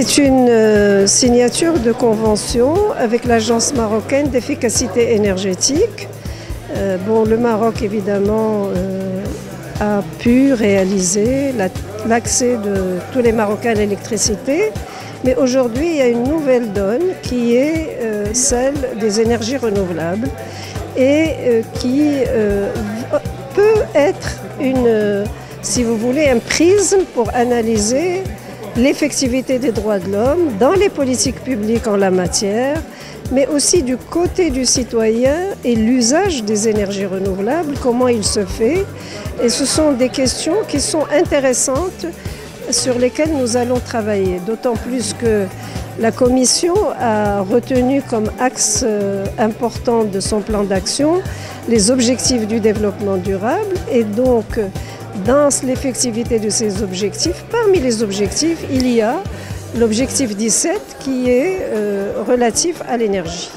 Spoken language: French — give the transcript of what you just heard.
C'est une euh, signature de convention avec l'Agence marocaine d'efficacité énergétique. Euh, bon, le Maroc, évidemment, euh, a pu réaliser l'accès de tous les Marocains à l'électricité, mais aujourd'hui, il y a une nouvelle donne qui est celle des énergies renouvelables et qui peut être une, si vous voulez, un prisme pour analyser l'effectivité des droits de l'homme dans les politiques publiques en la matière, mais aussi du côté du citoyen et l'usage des énergies renouvelables, comment il se fait. Et ce sont des questions qui sont intéressantes sur lesquelles nous allons travailler, d'autant plus que la Commission a retenu comme axe euh, important de son plan d'action les objectifs du développement durable et donc dans l'effectivité de ces objectifs, parmi les objectifs, il y a l'objectif 17 qui est euh, relatif à l'énergie.